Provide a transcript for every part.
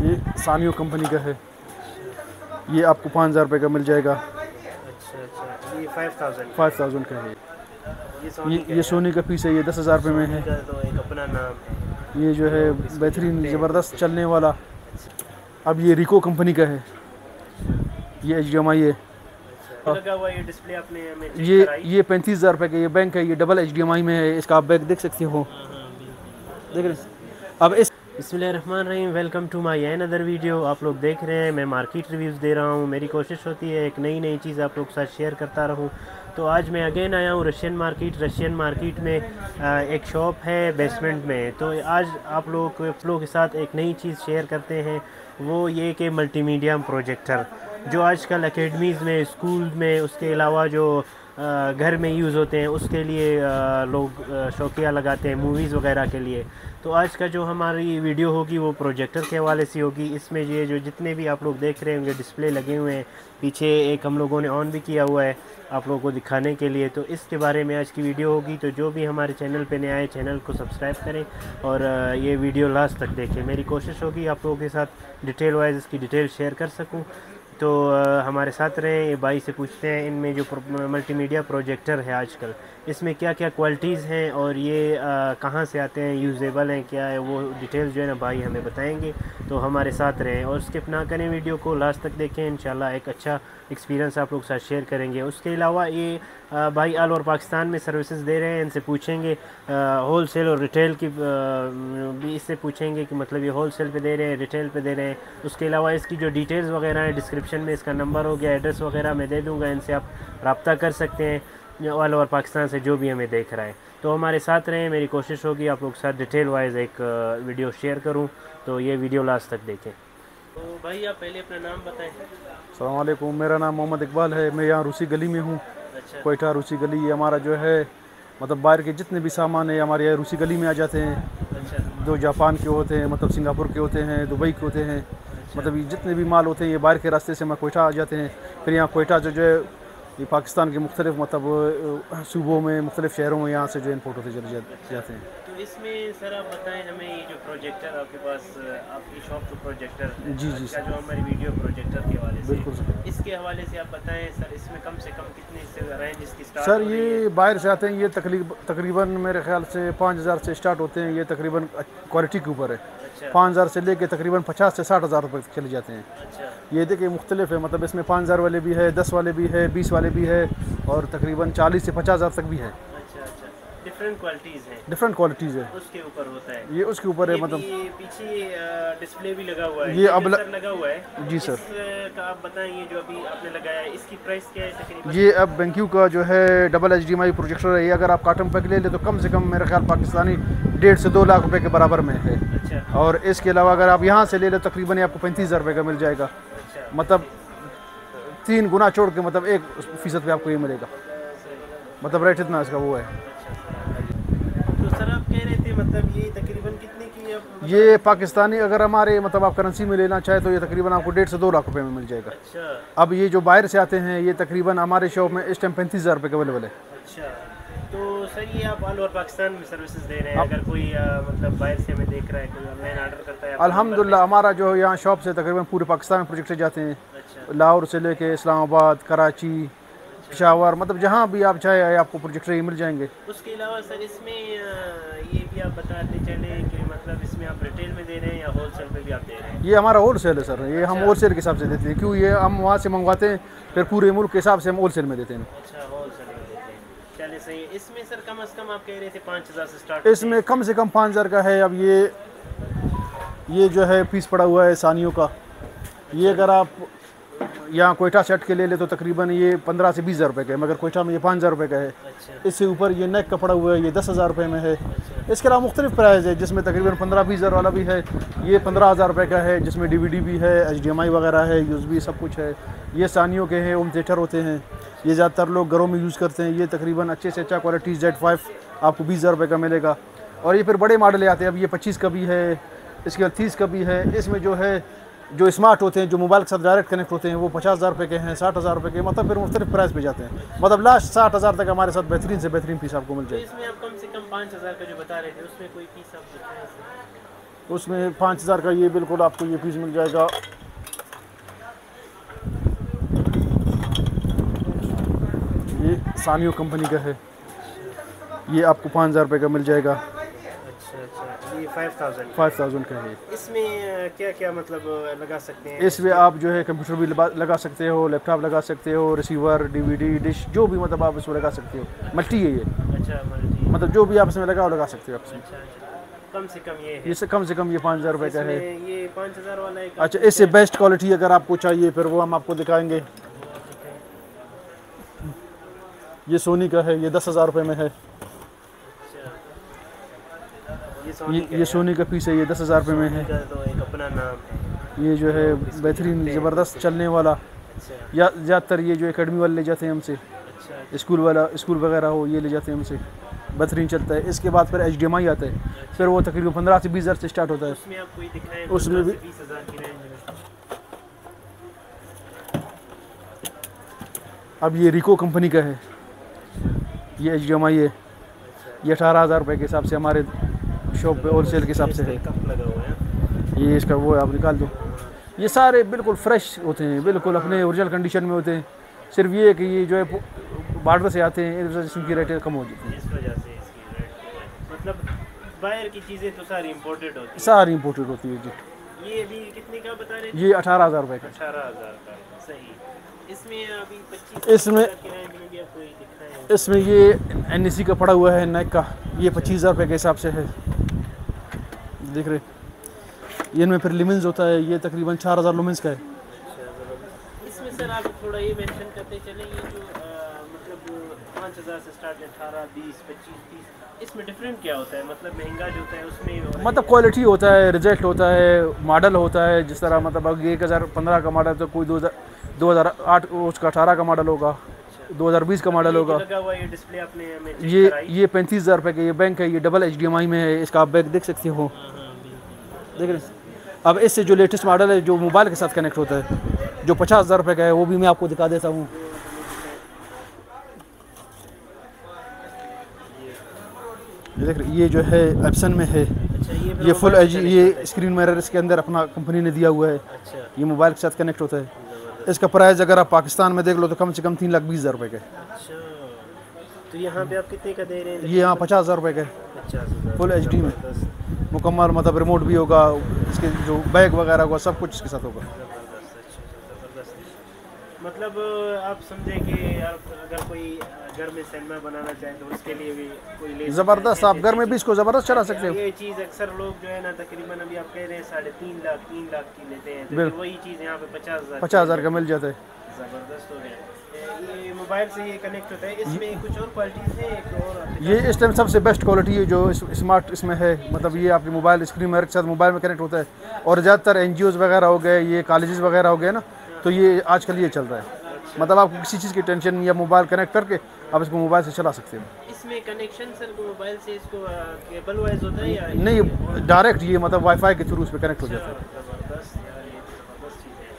ये सानियो कंपनी का है। ये आपको पाँच हज़ार रुपये का मिल जाएगा। अच्छा अच्छा। ये फाइव थाउज़ेंड फाइव थाउज़ेंड का है। ये सोनी ये सोनी का पीस है ये दस हज़ार रुपये में है। तो ये जो है बेहतरीन ज़बरदस्त चलने वाला। अब ये रिको कंपनी का है। ये एच डी एम आई है। ये ये ये पैंतीस हज़ार रुपये का ये बैंक है ये double H D M I में है इसका आप बैग देख सकते हो। हाँ, हाँ। देख रहे अब इस बिस्मिल्लाहिर्रहमानिर्रहीम welcome to my another video आप लोग देख रहे हैं, मैं मार्केट रिव्यूज़ दे रहा हूँ। मेरी कोशिश होती है एक नई नई चीज़ आप लोग के साथ शेयर करता रहूँ। तो आज मैं अगेन आया हूँ रशियन मार्केट रशियन मार्केट में एक शॉप है बेसमेंट में। तो आज आप लोग, आप लोगों के साथ एक नई चीज़ शेयर करते हैं। वो ये कि मल्टीमीडिया प्रोजेक्टर जो आजकल एकेडमीज़ में स्कूल में, उसके अलावा जो घर में यूज़ होते हैं, उसके लिए लोग शौकिया लगाते हैं मूवीज़ वगैरह के लिए। तो आज का जो हमारी वीडियो होगी वो प्रोजेक्टर के हवाले से होगी। इसमें ये जो जितने भी आप लोग देख रहे होंगे, डिस्प्ले लगे हुए हैं, पीछे एक हम लोगों ने ऑन भी किया हुआ है आप लोगों को दिखाने के लिए। तो इसके बारे में आज की वीडियो होगी। तो जो भी हमारे चैनल पे नए आए, चैनल को सब्सक्राइब करें और ये वीडियो लास्ट तक देखें। मेरी कोशिश होगी आप लोगों के साथ डिटेल वाइज इसकी डिटेल शेयर कर सकूँ। तो हमारे साथ रहें भाई से पूछते हैं, इनमें जो मल्टीमीडिया प्रोजेक्टर है आजकल इसमें क्या क्या क्वालिटीज़ हैं और ये कहाँ से आते हैं यूजेबल हैं, क्या है, वो डिटेल्स जो है ना भाई हमें बताएँगे। तो हमारे साथ रहें और स्किप ना करें वीडियो को। लास्ट तक देखें, इंशाल्लाह एक अच्छा एक्सपीरियंस आप लोग साथ शेयर करेंगे। उसके अलावा ये भाई ऑल ओवर पाकिस्तान में सर्विसेज़ दे रहे हैं, इनसे पूछेंगे होल सेल और रिटेल की भी इससे पूछेंगे कि मतलब ये होल सेल पे दे रहे हैं रिटेल पर दे रहे हैं। उसके अलावा इसकी जो डिटेल्स वगैरह हैं डिस्क्रिप्शन में इसका नंबर हो गया एड्रेस वगैरह मैं दे दूँगा, इनसे आप रब्ता कर सकते हैं। ऑल ओवर पाकिस्तान से जो भी हमें देख रहा है। तो हमारे साथ रहें मेरी कोशिश होगी आप लोग के साथ डिटेल वाइज एक वीडियो शेयर करूँ। तो ये वीडियो लास्ट तक देखें। तो भाई आप पहले अपना नाम बताएँ। सलामकुम मेरा नाम मोहम्मद इकबाल है। मैं यहाँ रूसी गली में हूँ। अच्छा। कोयटा रूसी गली ये हमारा जो है मतलब बाहर के जितने भी सामान है हमारे यहाँ रूसी गली में आ जाते हैं। अच्छा। जो जापान के होते हैं मतलब सिंगापुर के होते हैं दुबई के होते हैं मतलब ये जितने भी माल होते हैं ये बाहर के रास्ते से हमारे कोयटा आ जाते हैं। फिर यहाँ कोयटा जो जो है ये पाकिस्तान के मुख्तलिफ़ मतलब सूबों में, मुख्तलिफ़ शहरों में यहाँ से जो इन फ़ोटो चले जाते हैं। इसमें सर आप बताएँ हमें ये जो प्रोजेक्टर आपके पास आपकी शॉप का प्रोजेक्टर जी, जी, का जो हमारी वीडियो प्रोजेक्टर के हवाले से। बिल्कुल सर। इसके हवाले से आप बताएँ सर इसमें कम से कम कितने से रेंज इसकी स्टार्ट सर ये बाहर से आते हैं ये तकरीब तकरीबन मेरे ख्याल से पाँच हज़ार से स्टार्ट होते हैं ये तकरीबन क्वालिटी के ऊपर है। अच्छा। पाँच हज़ार से लेके तकरीबन पचास से साठ हज़ार रुपये चले जाते हैं। अच्छा। ये देखिए मुख्तलिफ़ है मतलब इसमें पाँच हज़ार वाले भी है दस वाले भी है बीस वाले भी है और तकरीबन चालीस से पचास हज़ार तक भी है। डिफरेंट क्वालिटीज़ हैं। डिफरेंट क्वालिटीज़ है। उसके ऊपर होता है। ये उसके ऊपर है मतलब पीछे डिस्प्ले भी लगा हुआ है। ये अब ल- लगा हुआ है। जी, सर। का आप बताएँ ये जो अभी आपने लगाया है इसकी प्राइस क्या है तकरीबन? ये अब बेंक्यू का जो है डबल एच डी प्रोजेक्टर है। ये अगर आप काटन पैक ले ले तो कम से कम मेरे ख्याल पाकिस्तानी डेढ़ से दो लाख रुपए के बराबर में है। अच्छा। और इसके अलावा अगर आप यहाँ से ले ले तकरीबन आपको पैंतीस हज़ार रुपये का मिल जाएगा। अच्छा। मतलब तीन गुना छोड़ के मतलब एक फ़ीसद पे आपको ये मिलेगा। मतलब रेट इतना इसका वो है। थे? मतलब ये तकरीबन कितने की अब ये पाकिस्तानी अगर हमारे मतलब आप करेंसी में लेना चाहे तो ये तकरीबन आपको डेढ़ से दो लाख रुपए में मिल जाएगा। अच्छा। अब ये जो बाहर से आते हैं ये तकरीबन हमारे शॉप में इस टाइम पैंतीस हज़ार रुपये का अवेलेबल है। अच्छा। तो सर ये आप ऑल ओवर पाकिस्तान में सर्विसेज़ दे रहे हैं अगर कोई मतलब बाहर से हमें देख रहा है कोई ऑनलाइन ऑर्डर करता है अल्हम्दुलिल्लाह हमारा जो यहाँ शॉप से तकरीबन पूरे पाकिस्तान में प्रोजेक्ट जाते हैं। अच्छा। लाहौर से लेके इस्लामाबाद कराची पिशावर मतलब जहाँ भी आप चाहे आपको प्रोजेक्टर ये मिल जाएँगे। उसके अलावा सर इसमें ये भी आप बताते चले कि मतलब इसमें आप रिटेल में दे रहे हैं या होलसेल में भी आप दे रहे हैं? ये हमारा होल सेल है सर। ये हम होल सेल के हिसाब से देते हैं। क्यों? ये हम वहाँ से मंगवाते हैं फिर पूरे मुल्क के हिसाब से हम होल सेल में देते हैं। अच्छा होलसेल में देते हैं। चलिए सही इसमें सर कम से कम आप कह रहे थे पाँच हज़ार से स्टार्ट इसमें कम से कम पाँच हज़ार का है। अब ये ये जो है पीस पड़ा हुआ है सानियों का। ये अगर आप यहाँ कोयटा सेट के ले ले तो तकरीबन ये पंद्रह से बीस हज़ार रुपये का है मगर कोयटा में ये पाँच हज़ार रुपये का है। अच्छा। इससे ऊपर ये नेक का पड़ा हुआ है ये दस हज़ार रुपये में है। अच्छा। इसके अलावा मुख्तलिफ़ प्राइस है जिसमें तकरीबन पंद्रह बीस हज़ार वाला भी है ये पंद्रह हज़ार रुपये का है जिसमें डी वी डी भी है एच डी एम आई वगैरह है यूज़ भी सब कुछ है। ये सानियों के हैं होम थिएटर होते हैं। ये ज़्यादातर लोग घरों में यूज़ करते हैं। ये तकरीबन अच्छे से अच्छा क्वालिटी जेड फाइव आपको बीस हज़ार रुपये का मिलेगा। और ये फिर बड़े मॉडल आते हैं अब ये पच्चीस का भी है इसके बाद तीस का भी है। इसमें जो है जो स्मार्ट होते हैं जो मोबाइल के साथ डायरेक्ट कनेक्ट होते हैं वो पचास हज़ार रुपये के हैं साठ हज़ार रुपये के मतलब फिर मुख्तलिफ़ प्राइस पे जाते हैं। मतलब लास्ट साठ हज़ार तक हमारे साथ बेहतरीन से बेहतरीन पीस आपको मिल तो इसमें आप कम से कम पाँच हज़ार का जो बता रहे थे उसमें कोई पीस आप उसमें पाँच हज़ार का ये बिल्कुल आपको ये पीस मिल जाएगा। ये सानियो कंपनी का है। ये आपको पाँच हज़ार रुपये का मिल जाएगा। फाइव थाउज़ेंड फाइव थाउज़ेंड का है। इसमें क्या क्या मतलब लगा सकते हैं? इसमें आप जो है कंप्यूटर भी लगा सकते हो लैपटॉप लगा सकते हो रिसीवर डीवीडी डिश जो भी मतलब आप इसमें लगा सकते हो। मल्टी है ये। अच्छा मल्टी। मतलब जो भी आप इसमें लगाओ लगा सकते हो आप इसमें। अच्छा अच्छा। कम से कम ये है। ये से कम से कम ये पाँच हज़ार रुपये का है। ये पाँच हज़ार वाला अच्छा इससे बेस्ट क्वालिटी अगर आपको चाहिए फिर वो हम आपको दिखाएँगे। ये सोनी का है ये दस हज़ार रुपये में है। ये सोनी ये का पीस है ये दस हज़ार रुपये में है। तो अपना नाम ये जो है बेहतरीन ज़बरदस्त चलने वाला। अच्छा। या ज़्यादातर ये जो एकेडमी वाले ले जाते हैं हमसे। अच्छा स्कूल वाला स्कूल वगैरह हो ये ले जाते हैं हमसे। बेहतरीन चलता है। इसके बाद फिर एच डी एम आई आता है। फिर वो तकरीबन पंद्रह से बीस हज़ार से स्टार्ट होता है। उसमें भी- अब ये रिको कंपनी का है। ये एच डी एम आई है। ये अठारह हज़ार रुपये के हिसाब से हमारे शॉप पे होल सेल के हिसाब से है। है। ये इसका वो है आप निकाल दो। ये सारे बिल्कुल फ्रेश होते हैं बिल्कुल अपने ओरिजिनल कंडीशन में होते हैं। सिर्फ़ ये है कि ये जो है बार्डर से आते हैं इनकी रेटें कम हो जाती हैं। इस वजह से इसकी रेट मतलब बाहर की चीज़ें तो सारी इम्पोर्टेड होती सारी इम्पोर्टेड होती है जी। ये अभी कितने का बता रहे ये अठारह हज़ार रुपये का। अठारह हज़ार का सही। इसमें अभी पच्चीस इसमें- इसमें ये एन का पड़ा हुआ है नाइक का। ये पच्चीस हज़ार रुपये के हिसाब से है। देख रहे ये इनमें फिर लिमेंस होता है ये तकरीबन चार हज़ार लुमेंस का है। अच्छा, इसमें सर आप थोड़ा ये मेंशन करते चले ये जो मतलब पाँच हज़ार से स्टार्ट अठारह बीस पच्चीस तीस इसमें डिफरेंट क्या होता है? मतलब महँगा जो होता है उसमें मतलब क्वालिटी होता है रिज़ल्ट होता है मॉडल होता है जिस तरह मतलब एक हज़ार पंद्रह का मॉडल तो कोई दो हज़ार दो हज़ार आठ उसका अठारह का मॉडल होगा दो हज़ार बीस का मॉडल होगा। ये ये पैंतीस हज़ार रुपये का ये बैंक है ये डबल एचडीएमआई में है इसका आप बैग देख सकते हो। देख रहे हैं? अब इससे जो लेटेस्ट मॉडल है जो मोबाइल के साथ कनेक्ट होता है जो पचास हज़ार रुपये का है वो भी मैं आपको दिखा देता हूँ। देख रहे ये जो है एप्सन में है। अच्छा ये ये फुल एच ये स्क्रीन मिरर इसके अंदर अपना कंपनी ने दिया हुआ है। अच्छा। ये मोबाइल के साथ कनेक्ट होता है। इसका प्राइस अगर आप पाकिस्तान में देख लो तो कम से कम तीन लाख बीस हज़ार रुपये का अच्छा। तो यहाँ पे आप कितने का दे रहे हैं? ये यहाँ पचास हज़ार रुपये का फुल एच में। मुकम्मल मतलब रिमोट भी होगा इसके जो बैग वगैरह होगा सब कुछ इसके साथ होगा। अच्छा मतलब आप समझे कि आप अगर कोई घर में सिनेमा बनाना चाहे तो उसके लिए भी कोई ले ज़बरदस्त आप घर में भी इसको ज़बरदस्त चला सकते हो। ये चीज़ अक्सर लोग जो है ना तकरीबन अभी आप कह रहे हैं साढ़े तीन लाख तीन लाख की लेते हैं तो वही चीज़ यहाँ पे पचास हज़ार पचास हज़ार का मिल जाता है। ज़बरदस्त हो गया। ये मोबाइल से ये कनेक्ट होता है। इसमें कुछ और क्वालिटीज़ हैं एक और ये इस टाइम सबसे बेस्ट क्वालिटी है जो इस- स्मार्ट इसमें है। मतलब ये आपके मोबाइल स्क्रीन में के साथ मोबाइल में कनेक्ट होता है। और ज़्यादातर एन वगैरह हो गए ये कॉलेजेस वगैरह हो गए ना तो ये आजकल ये चल रहा है। मतलब आपको किसी चीज़ की टेंशन या मोबाइल कनेक्ट करके आप इसको मोबाइल से चला सकते हो। इसमें कनेक्शन सर मोबाइल से इसको केबल वाइज होता है या नहीं डायरेक्ट ये मतलब वाईफाई के थ्रू उस पर कनेक्ट हो जाता है ज़बरदस्त यार ये तो ज़बरदस्त चीज़ है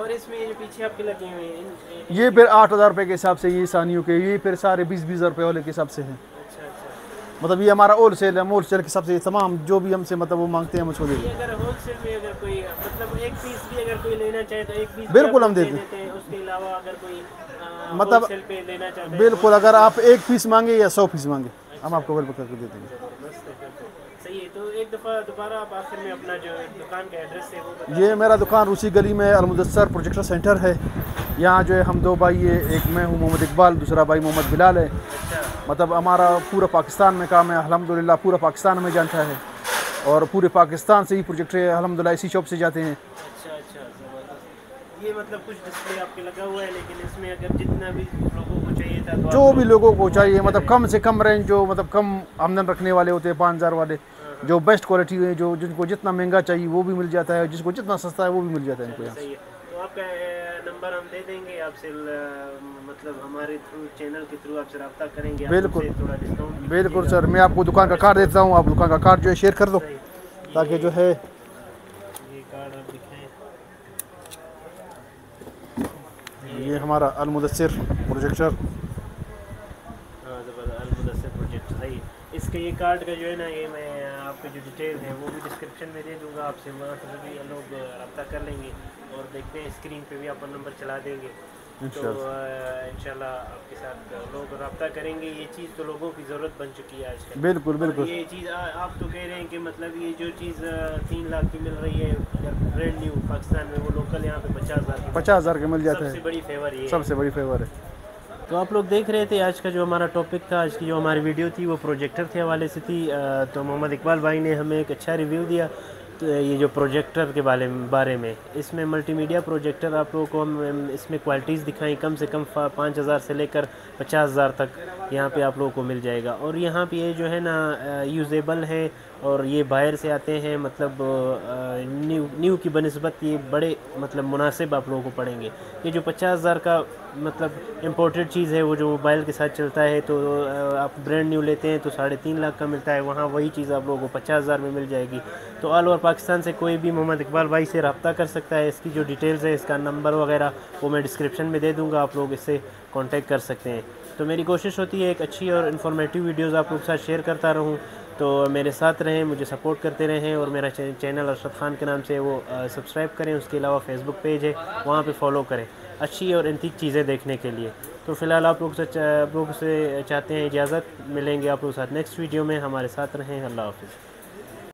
और इसमें ये पीछे आपके लगे हुए हैं ये फिर आठ हज़ार रुपये के हिसाब से ये सानियों के ये फिर सारे बीस बीस हज़ार रुपये वाले के हिसाब से हैं। अच्छा अच्छा। मतलब ये हमारा होल सेल है होल सेल के हिसाब से तमाम जो भी हमसे मतलब वो मांगते हैं हम उसको दे देंगे ये अगर होलसेल में अगर कोई मतलब एक पीस भी अगर कोई लेना चाहे तो एक पीस बिल्कुल हम देते हैं उसके अलावा अगर कोई मतलब- पे लेना चाहते बिल्कुल अगर आप एक पीस मांगे या सौ पीस मांगे हम आपको बिल्कुल करके दे देंगे। तो। सही है। तो एक दफ़ा दोबारा आप आखिर में अपना जो दुकान का एड्रेस है वो ये मेरा दुकान रूसी गली में अलमुदसर प्रोजेक्टर सेंटर है। यहाँ जो है हम दो भाई है एक मैं हूँ मोहम्मद इकबाल दूसरा भाई मोहम्मद बिलाल है। अच्छा। मतलब हमारा पूरा पाकिस्तान में काम है अल्हम्दुलिल्लाह पूरा पाकिस्तान में जानता है। और पूरे पाकिस्तान से ही प्रोजेक्टर अलहमदिल्ला इसी शॉप से जाते हैं। अच्छा अच्छा ये मतलब कुछ डिस्प्ले आपके लगा हुआ है लेकिन इसमें अगर जितना भी लोगों को चाहिए था तो जो भी लोगों को चाहिए मतलब कम से कम रेंज जो मतलब कम आमदन रखने वाले होते हैं पाँच हज़ार वाले। जो बेस्ट क्वालिटी है जो जिनको जितना महँगा चाहिए वो भी मिल जाता है जिसको जितना सस्ता है वो भी मिल जाता है इनको यहाँ है। तो आपका नंबर हम दे देंगे आपसे मतलब हमारे थ्रू चैनल के थ्रू आपसे रब्ता करेंगे बिल्कुल। बिल्कुल सर मैं आपको दुकान का कार्ड देता हूँ आप दुकान का कार्ड जो है शेयर कर दो ताकि जो है ये हमारा अलमुदसर प्रोजेक्टर हाँ ज़बरदस्त अलमुदस्सिर प्रोजेक्ट सही इसके ये कार्ड का जो है ना ये मैं आपके जो डिटेल है वो भी डिस्क्रिप्शन में दे दूँगा आपसे वहाँ से भी लोग रब्ता कर लेंगे और देखते हैं स्क्रीन पे भी अपन नंबर चला देंगे। तो इंशाल्लाह आपके साथ लोग रब्ता करेंगे। ये चीज़ तो लोगों की ज़रूरत बन चुकी है आज बिल्कुल बिल्कुल। ये चीज़ आप तो कह रहे हैं कि मतलब ये जो चीज़ तीन लाख की मिल रही है ब्रांड न्यू पाकिस्तान में वो लोकल यहाँ पे पचास हज़ार पचास हज़ार के मिल जाते हैं। सबसे बड़ी फेवर ये है। सबसे बड़ी फेवर है। तो आप लोग देख रहे थे आज का जो हमारा टॉपिक था, आज की जो हमारी वीडियो थी, वो प्रोजेक्टर के हवाले से थी। तो मोहम्मद इकबाल भाई ने हमें एक अच्छा रिव्यू दिया तो ये जो प्रोजेक्टर के बारे में बारे में। इसमें मल्टीमीडिया प्रोजेक्टर आप लोगों को हम इसमें क्वालिटीज़ दिखाई कम से कम पाँच हज़ार से लेकर पचास हज़ार तक यहाँ पे आप लोगों को मिल जाएगा। और यहाँ पे ये जो है ना यूज़ेबल है और ये बाहर से आते हैं मतलब न्यू न्यू की बनस्बत ये बड़े मतलब मुनासिब आप लोगों को पड़ेंगे। ये जो पचास हज़ार का मतलब इम्पोर्टेड चीज़ है, वो जो मोबाइल के साथ चलता है तो आप ब्रांड न्यू लेते हैं तो साढ़े तीन लाख का मिलता है, वहाँ वही चीज़ आप लोगों को पचास हज़ार में मिल जाएगी। तो ऑल ओवर पाकिस्तान से कोई भी मोहम्मद इकबाल भाई से रब्ता कर सकता है, इसकी जो डिटेल्स है, इसका नंबर वगैरह, वो मैं डिस्क्रिप्शन में दे दूँगा, आप लोग इससे कॉन्टेक्ट कर सकते हैं। तो मेरी कोशिश होती है, एक अच्छी और इन्फॉर्मेटिव वीडियोज़ आप लोग के साथ शेयर करता रहूँ तो मेरे साथ रहें, मुझे सपोर्ट करते रहें और मेरा चैनल अरशद खान के नाम से वो सब्सक्राइब करें, उसके अलावा फेसबुक पेज है, वहाँ पे फॉलो करें अच्छी और इंतिक चीज़ें देखने के लिए। तो फ़िलहाल आप लोग से आप लोग से चाहते हैं इजाज़त, मिलेंगे आप लोग साथ नेक्स्ट वीडियो में, हमारे साथ रहें, अल्लाह हाफिज़।